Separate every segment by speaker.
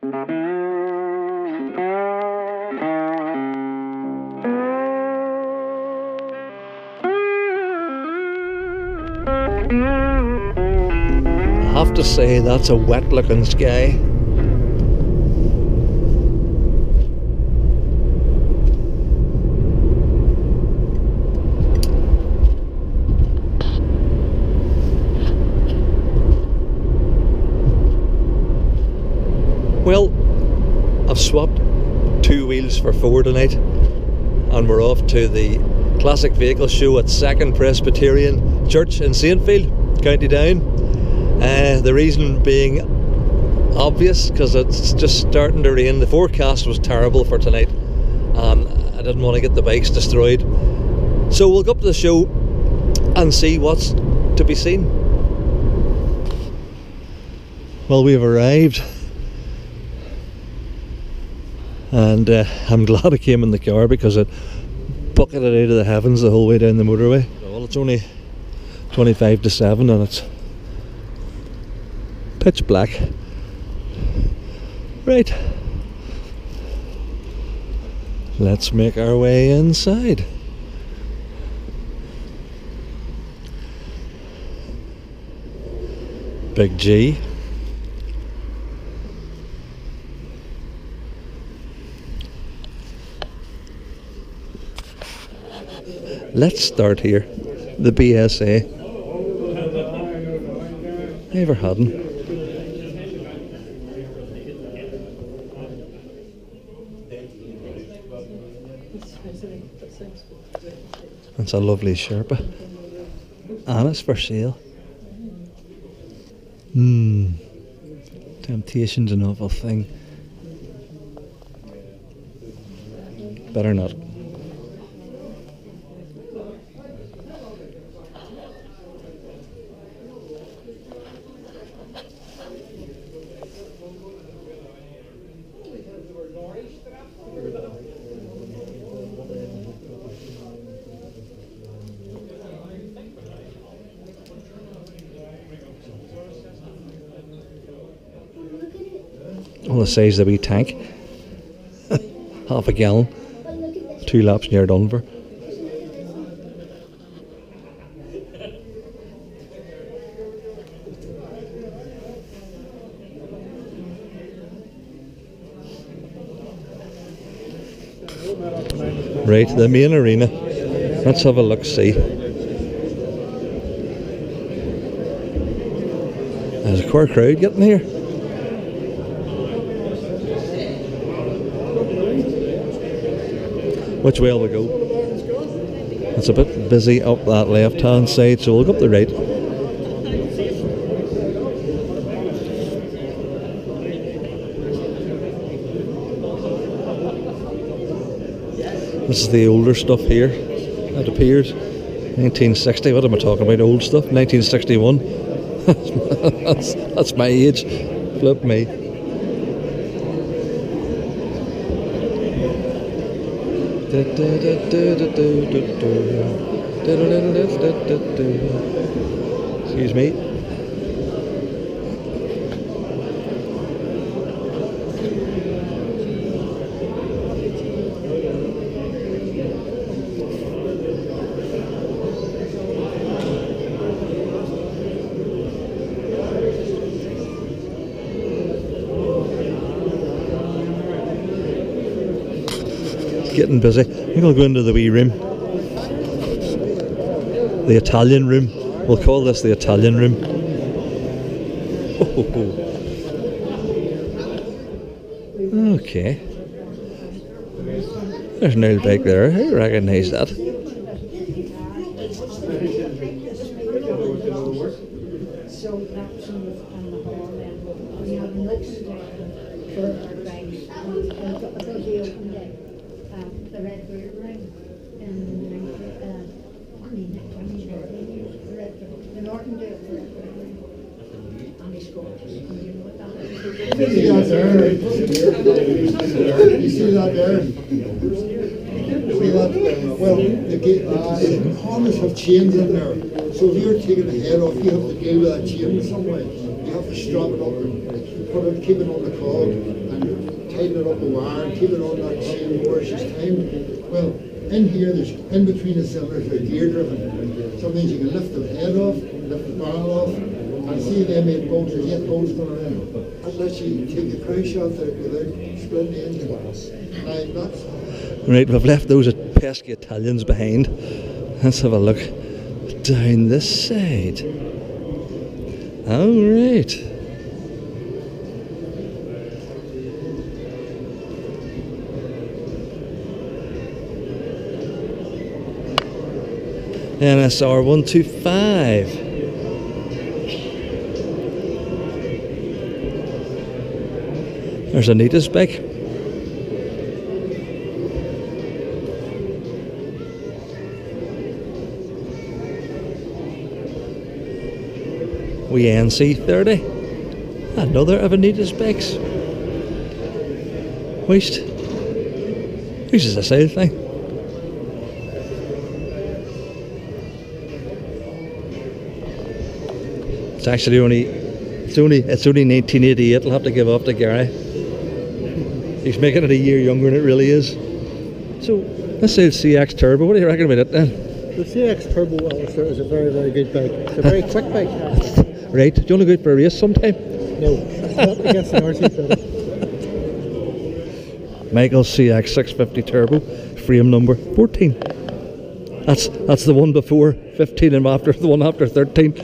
Speaker 1: I have to say that's a wet looking sky. Well, I've swapped two wheels for four tonight, and we're off to the classic vehicle show at Second Presbyterian Church in Saintfield, County Down. Uh, the reason being obvious because it's just starting to rain. The forecast was terrible for tonight, and I didn't want to get the bikes destroyed. So we'll go up to the show and see what's to be seen. Well, we've arrived and uh, I'm glad I came in the car because it bucketed out of the heavens the whole way down the motorway. Well, it's only 25 to 7 and it's pitch black. Right, let's make our way inside. Big G. Let's start here. The BSA. Never hadn't. That's a lovely Sherpa. And it's for sale. Hmm. Temptation's an awful thing. Better not. Well, the size of the wee tank. Half a gallon. Two laps near Dunver. Right, the main arena. Let's have a look see. There's a core crowd getting here. Which way will we go? It's a bit busy up that left hand side, so we'll go up the right. This is the older stuff here. It appears 1960. What am I talking about? Old stuff. 1961. that's, that's my age. Flip me. Excuse me. Getting busy. I think I'll go into the wee room. The Italian room. We'll call this the Italian room. Okay. There's an old bike there. Who recognise that.
Speaker 2: So that's on the, on the hall then. We have next for our bags. And I think they opened it, um, the Red Bird ring in, uh, I mean, I mean, the Red Bird, the Norton Dale Red Bird ring. And he scored, and you know what
Speaker 3: see that there? You see that there? Well, the gate, uh, the harness have chains in there. So if you're taking the head off, you have to deal with that chain in some way. You have to strap it up and put it, keep it on the cog and tighten it up with wire and keep it on that chain course as time. Well, in here, there's in between the cylinders, they're gear driven. So it means you can lift the head off, lift the barrel off, and see them eight bolts, there's eight bolts going in. That lets you take crank shaft out without splitting the engine. Now, that's
Speaker 1: Right, we've left those pesky Italians behind. Let's have a look down this side. All right. NSR 125. There's Anita's bike. We NC 30. Another of Anita's bikes. Waste. This is a sale thing. It's actually only it's only it's only 1988. I'll have to give up to Gary. He's making it a year younger than it really is. So let's say it's CX Turbo. What do you reckon about it then?
Speaker 4: The CX Turbo Alistair is a very, very good bike. It's a very quick bike.
Speaker 1: Right? Do you want to go out for a race sometime?
Speaker 4: No, not against the RC
Speaker 1: Michael CX 650 Turbo, frame number 14. That's that's the one before 15 and after the one after 13.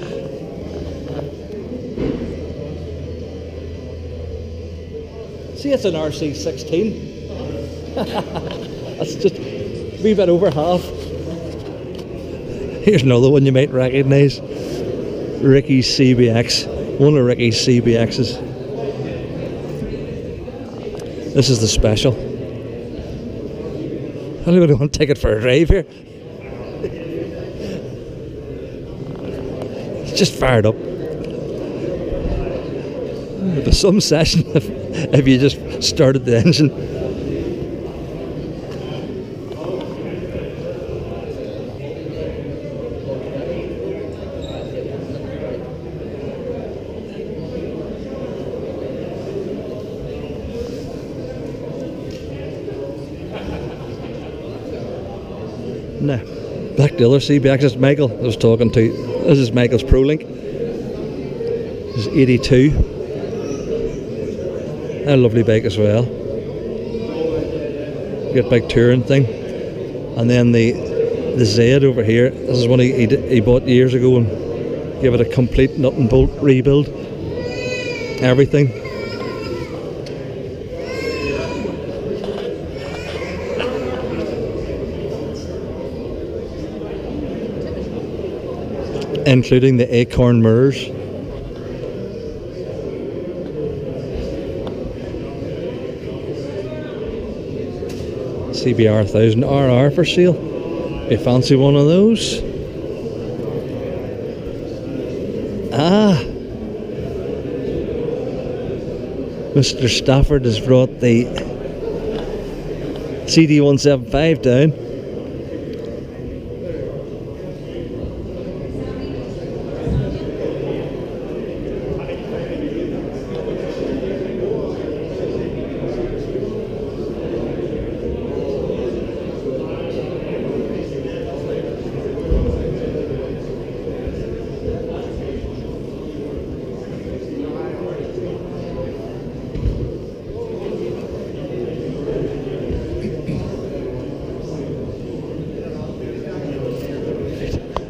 Speaker 1: It's an RC 16. that's just a wee bit over half. Here's another one you might recognise Ricky's CBX. One of Ricky's CBXs. This is the special. Anybody want to take it for a drive here? It's just fired up. Be some session if, if you just started the engine. No. Back to the other CBX. Is Michael I was talking to. This is Michael's ProLink. This is 82. A lovely bike as well. Good big touring thing. And then the the Z over here. This is one he, he, he bought years ago and gave it a complete nut and bolt rebuild. Everything. including the acorn mirrors. CBR 1000 RR for sale. Be fancy one of those. Ah, Mr. Stafford has brought the CD175 down.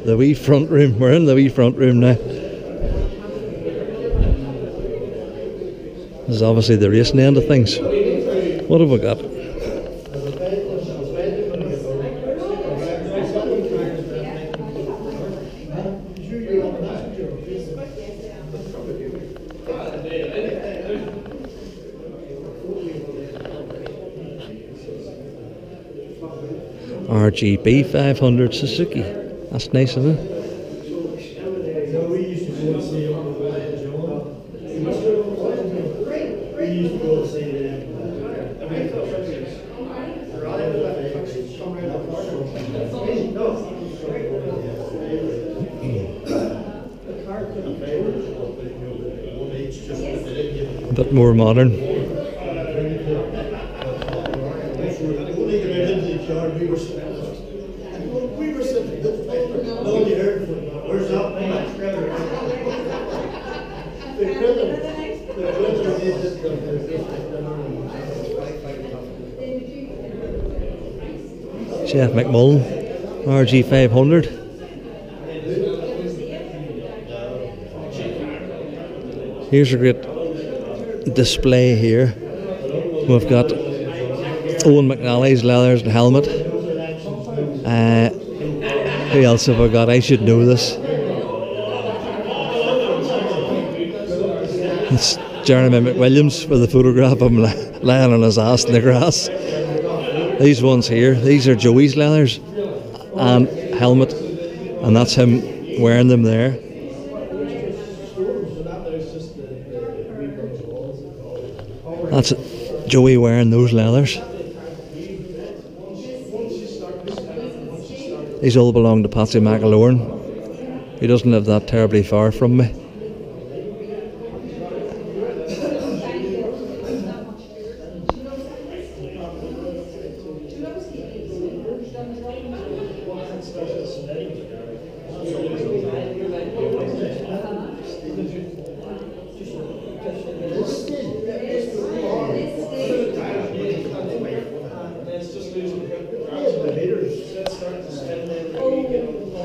Speaker 1: The wee front room. We're in the wee front room now. This is obviously the racing end of things. What have we got? RGB 500 Suzuki. That's nice, isn't it?
Speaker 4: we used to go and see on the way to John. We used to go and see them.
Speaker 1: A bit more modern.
Speaker 4: When we got into the yard, we were sitting. We were sitting. No one you heard. Where's that? The critter. The critter did this.
Speaker 1: Jeff McMullen, RG500. Here's a great display here. We've got Owen McNally's leathers and helmet. Uh, who else have I got? I should know this. It's Jeremy McWilliams with a photograph of him lying on his ass in the grass. These ones here, these are Joey's leathers and helmet, and that's him wearing them there. That's Joey wearing those leathers. These all belong to Patsy McAloran. He doesn't live that terribly far from me. This Sam Laffins stand.
Speaker 4: So from that point to the estate, was it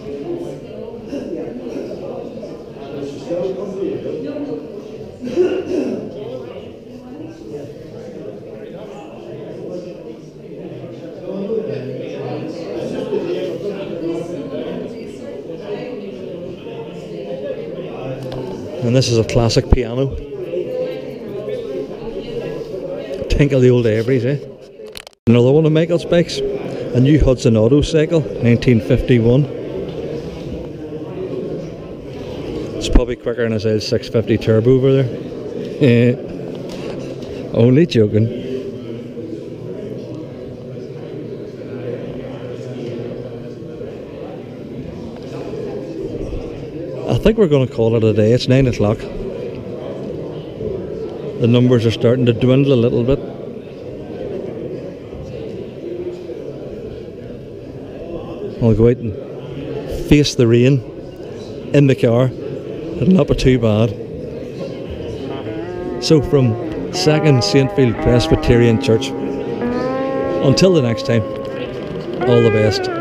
Speaker 4: And
Speaker 1: this is a classic piano. Think of the old Averys, eh? Another one of Michael's bikes. A new Hudson Auto cycle, 1951. It's probably quicker than his old 650 turbo over there. Eh, only joking. Think we're going to call it a day. It's 9 o'clock. The numbers are starting to dwindle a little bit. I'll go out and face the rain in the car. It'll not be too bad. So, from 2nd Saintfield Presbyterian Church, until the next time, all the best.